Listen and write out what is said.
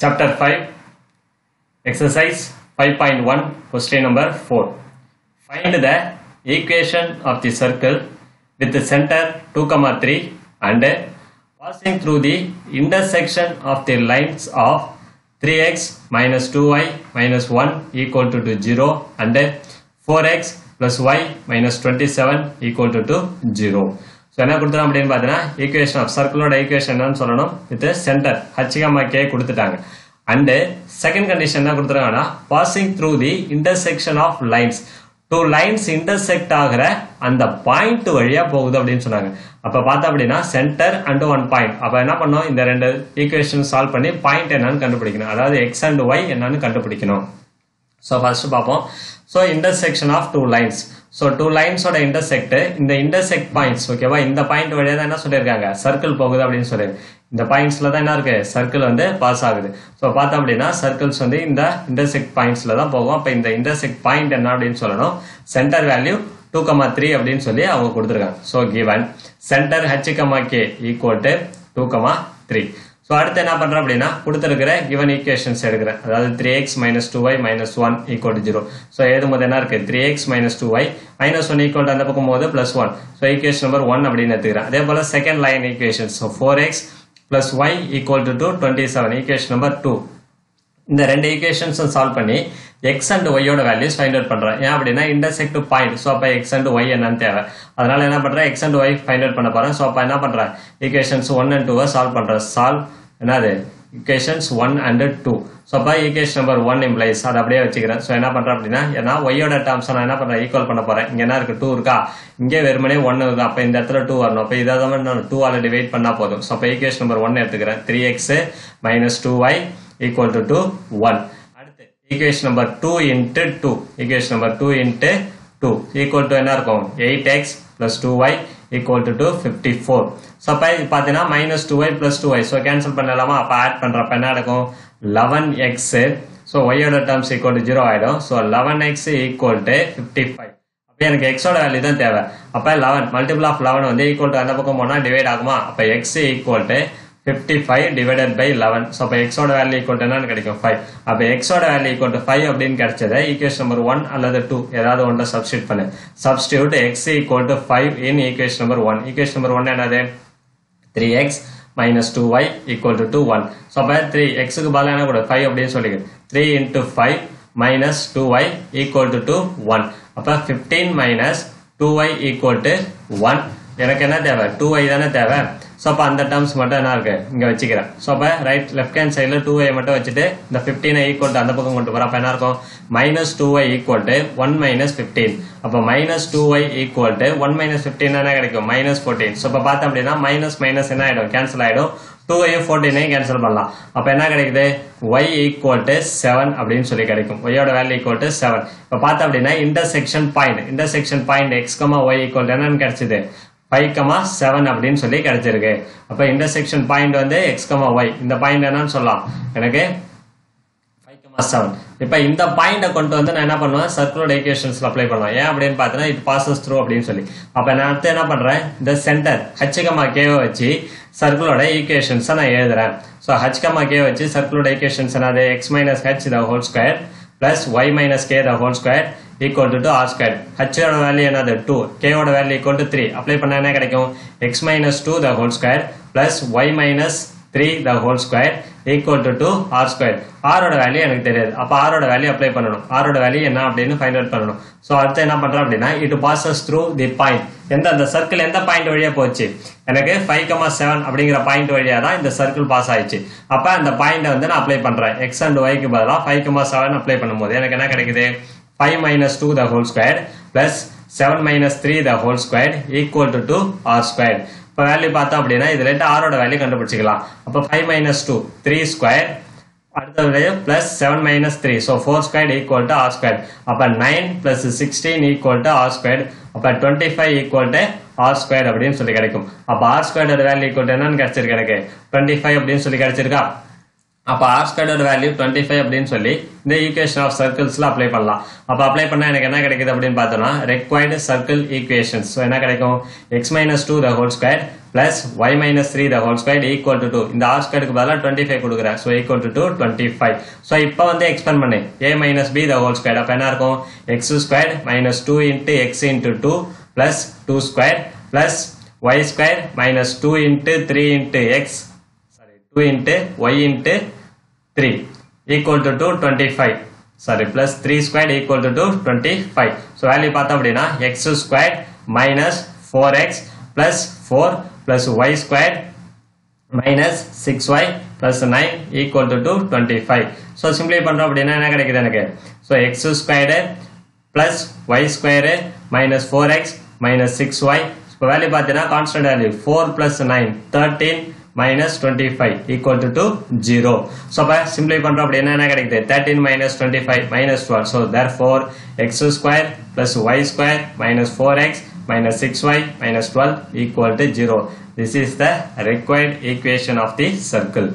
Chapter 5, Exercise 5.1, question number 4. Find the equation of the circle with the center 2, comma 3 and passing through the intersection of the lines of 3x minus 2y minus 1 equal to, to 0 and 4x plus y minus 27 equal to, to 0. என்ன கொடுத்துறோம் அப்படின்னு பார்த்தீங்கன்னா equation of சர்க்கிளோட equation என்னன்னு சொல்லணும். With centre h comma k கொடுத்துட்டாங்க. And second condition என்ன கொடுத்துருக்காங்கன்னா passing through the intersection of lines two lines intersect ஆகிற அந்த பாயிண்ட் வழியா போகுது அப்படின்னு சொன்னாங்க. அப்ப பார்த்தா அப்படின்னா சென்டர் அண்ட் ஒன் பாயிண்ட் அப்ப என்ன பண்ணோம்? இந்த ரெண்டு ஈக்குவேஷன் சால்வ் பண்ணி பாயிண்ட் என்னன்னு கண்டுபிடிக்கணும். அதாவது எக்ஸ் அண்ட் ஒய் என்னன்னு கண்டுபிடிக்கணும். ஸோ ஃபர்ஸ்ட் பார்ப்போம். So intersection of two lines so two லைன்ஸோட intersect இந்த இன்டர்செக்ட் பாயிண்ட்ஸ் ஓகேவா இந்த பாயிண்ட் வழியாக தான் என்ன சொல்லியிருக்காங்க? சர்க்கிள் போகுது அப்படின்னு சொல்லி. இந்த பாயிண்ட்ஸ்ல தான் என்ன இருக்கு? சர்க்கிள் வந்து பாஸ் ஆகுது. ஸோ பார்த்தோம் அப்படின்னா சர்க்கிள்ஸ் வந்து இந்த இன்டர்செக்ட் பாயிண்ட்ஸ்ல தான் போகும். அப்போ இந்த இன்டர்செக்ட் பாயிண்ட் என்ன அப்படின்னு சொல்லணும்? Centre value two comma three அப்படின்னு சொல்லி அவங்க கொடுத்துருக்காங்க. So given centre h comma k equal to two comma three so அடுத்து என்ன பண்ணுறேன் அப்படின்னா கொடுத்துருக்கிற கிவன் ஈக்குவேஷன்ஸ் எடுக்கிறேன். அதாவது three x minus two y minus one equal to zero so எழுதும் போது என்ன இருக்கு? Three x minus two y minus one equal அந்த பக்கம் போது plus one so equation number one அப்படின்னு எடுத்துக்கிறேன். அதே போல second line equation so four x plus y equal to to twenty seven equation number two இந்த ரெண்டு ஈக்குவேஷன்ஸும் சால்வ் பண்ணி எக்ஸ் அண்ட் ஒய்யோட வேல்யூஸ் ஃபைண்ட் அவுட் பண்றேன் ஏன் அப்படின்னா இன்டர்செக்ட் பாயிண்ட் ஸோ அப்போ எக்ஸ் அண்ட் ஒய் என்னன்னு தேவை. அதனால என்ன பண்றேன்? X and y find out பண்ண போறேன். ஸோ அப்போ என்ன பண்றேன்? ஈக்குவேஷன்ஸ் ஒன் அண்ட் டூவை சால்வ் பண்றேன். சால்வ் என்னது? Equations one and two so அப்போ ஈக்குவேஷன் நம்பர் ஒன் இம்ப்ளைஸ் அதை அப்படியே வச்சுக்கிறேன். ஸோ என்ன பண்ணுறேன் அப்படின்னா ஏன்னா ஒய்யோட டேர்ம்ஸ் நான் என்ன பண்ணுறேன் ஈக்குவல் பண்ண போகிறேன் இங்கே என்ன இருக்குது டூ இருக்கா? இங்கே வெறுமனே ஒன் இருக்கா. அப்போ இந்த இடத்துல டூ வரணும். அப்போ இதை தான் நான் டூ ஆல் டிவைட் பண்ணால் போதும். ஸோ அப்போ ஈக்குவேஷன் நம்பர் ஒன் எடுத்துக்கிறேன். Three x minus two y equal to to one அடுத்து equation number two into two equation number two into two equal to என்ன இருக்கும்? Eight x plus two y equal to to fifty four so அப்போ பார்த்தீங்கன்னா minus two y plus two y so cancel பண்ணலாமா? அப்போ add பண்ணுறப்ப என்ன நடக்கும்? Eleven x so ஒய்யோட டேர்ம்ஸ் ஈக்குவல் டு ஜீரோ ஆகிடும் so eleven x equal to fifty five அப்போ எனக்கு எக்ஸோட வேல்யூ தான் தேவை. அப்போ லெவன் மல்டிபிள் ஆஃப் லெவன் வந்து ஈக்குவல் டு அந்த பக்கம் போனால் டிவைட் ஆகுமா? அப்போ x equal to fifty five divided by eleven so அப்போ எக்ஸோட வேல்யூ ஈக்குவல் டு என்னன்னு கிடைக்கும்? ஃபைவ் அப்போ எக்ஸோட வேல்யூ ஈக்குவல் டு ஃபைவ் அப்படின்னு கிடைச்சதை ஈக்குவேஷன் நம்பர் ஒன் அல்லது டூ ஏதாவது ஒன்றை சப்ஸ்டியூட் பண்ணு. Substitute x equal to five in equation number one equation number one என்னது? Three x minus two y equal to to one so அப்போ three எக்ஸுக்கு பதிலாக என்ன கூட? ஃபைவ் அப்படின்னு சொல்லிக்கிறேன் three into five minus two y equal to to one அப்போ fifteen minus two y equal to one எனக்கு என்ன தேவை? டூ ஒய் தானே தேவை. ஸோ அப்போ அந்த டேர்ம்ஸ் மட்டும் என்ன இருக்கு? இங்கே வச்சுக்கிறேன். ஸோ அப்போ ரைட் லெஃப்ட் ஹேண்ட் சைடில் டூ ஐ மட்டும் வச்சுட்டு இந்த ஃபிஃப்டீனை ஈக்குவல் அந்த பக்கம் கொண்டு போகிறோம் அப்போ என்ன இருக்கும்? Minus two y equal to one minus fifteen அப்போ minus two y equal to one minus fifteen என்ன கிடைக்கும்? மைனஸ் ஃபோர்டீன் ஸோ இப்போ பார்த்தோம் அப்படின்னா மைனஸ் மைனஸ் என்ன ஆகிடும் கேன்சல் ஆகிடும் டூ ஒய் ஃபோர்டீனையும் கேன்சல் பண்ணலாம். அப்போ என்ன கிடைக்குது? ஒய் ஈக்குவல் டு செவன் அப்படின்னு சொல்லி கிடைக்கும். ஒய்யோட வேல்யூ ஈக்குவல் டு செவன் இப்போ பார்த்தோம் அப்படின்னா intersection point intersection point x comma y equal என்னன்னு கிடைச்சது? ஃபைவ் கமா செவன் அப்படின்னு சொல்லி கிடைச்சிருக்கு. அப்போ இன்டர்செக்ஷன் பாயிண்ட் வந்து எக்ஸ் கமா ஒய் இந்த பாயிண்ட் என்னன்னு சொல்லலாம். எனக்கு ஃபைவ் கமா செவன் இப்போ இந்த பாயிண்டை கொண்டு வந்து நான் என்ன பண்ணுவேன்? சர்க்குலர் ஈக்குவேஷன்ஸ்ல அப்ளை பண்ணுவேன். ஏன் அப்படின்னு பார்த்தீங்கன்னா இட் பாசஸ் த்ரூ அப்படின்னு சொல்லி. அப்போ நான் அடுத்து என்ன பண்றேன்? இந்த சென்டர் ஹச் கமா கேவை வச்சு சர்க்கிளோட ஈக்குவேஷன்ஸை நான் எழுதுறேன். ஸோ ஹச் கமா கே வச்சு சர்க்கிளோட ஈக்குவேஷன்ஸ் என்னது? X minus h the whole square plus y minus k the whole square equal to to r square ஹச்சோட value என்னது? Two கேவோட value equal to three apply பண்ணால் என்ன கிடைக்கும்? X minus two the whole square plus y minus three the whole square equal to to r square ஆரோட value எனக்கு தெரியாது. அப்போ ஆரோட value apply பண்ணணும். ஆரோட வேல்யூ என்ன அப்படின்னு ஃபைண்ட் அவுட் பண்ணணும். ஸோ அடுத்து என்ன பண்றேன் அப்படின்னா it passes through the point எந்த அந்த சர்க்கிள் எந்த பாயிண்ட் வழியாக போச்சு? எனக்கு ஃபைவ் கமா செவன் அப்படிங்கிற பாயிண்ட் வழியாக தான் இந்த சர்க்கிள் பாஸ் ஆயிடுச்சு. அப்போ அந்த பாயிண்ட்டை வந்து நான் அப்ளை பண்ணுறேன் எக்ஸ் அண்ட் ஒய்க்கு பதிலாக ஃபைவ் கமா செவன் அப்ளை பண்ணும்போது எனக்கு என்ன கிடைக்குது? Five minus two the whole square plus seven minus three the whole square equal to to r square இப்போ வேல்யூ பார்த்தோம் அப்படின்னா இதுல ஆரோட வேல்யூ கண்டுபிடிச்சிக்கலாம். அப்போ five minus two three square அடுத்தது plus seven minus three so four square equal to r square அப்போ nine plus sixteen equal to r square அப்போ twenty five equal to r square அப்படின்னு சொல்லி கிடைக்கும். அப்போ ஆர் ஸ்கொயரோட வேல்யூ ஈக்குவல் டு என்னன்னு கிடைச்சிருக்கு எனக்கு? டுவெண்ட்டி ஃபைவ் அப்படின்னு சொல்லி கிடைச்சிருக்கா? அப்போ ஆர் ஸ்கொயர்டோட வேல்யூ டுவெண்ட்டி ஃபைவ் அப்படின்னு சொல்லி இந்த ஈக்குவேஷன் ஆஃப் சர்க்கிள்ஸில் அப்ளை பண்ணலாம். அப்போ அப்ளை பண்ணால் எனக்கு என்ன கிடைக்குது அப்படின்னு பார்த்தோம்னா ரெக்வயர்டு சர்க்கிள் ஈக்குவேஷன்ஸ் ஸோ என்ன கிடைக்கும்? X minus two the whole square plus y minus three the whole square equal to to இந்த ஆர் ஸ்கொயருக்கு பதிலாக டுவெண்ட்டி ஃபைவ் கொடுக்குறேன். So equal to to twenty five so இப்போ வந்து எக்ஸ்பெண்ட் பண்ணு. A minus B the whole square அப்போ என்ன இருக்கும்? X square minus two into x into two plus two square plus y square minus two into three into x 2 into y into 3 equal to 2 25 sorry plus 3 squared equal to 2 25 so value பார்த்தோம் அப்படின்னா x squared minus 4x plus 4 plus y squared minus 6y plus 9 equal to 2 25 so simply பண்றோம் அப்படின்னா என்ன கிடைக்குது எனக்கு so x squared plus y squared minus 4x minus 6y இப்போ value பார்த்தீங்கன்னா constant value 4 plus 9 13 minus 25 equal to 2 0 so அப்ப சிம்பிளை பண்றோம் அப்படின்னா என்ன கிடைக்குது 13 minus 25 minus 12 so therefore x square plus y square minus 4x minus 6y minus 12 equal to 0 this is the required equation of the circle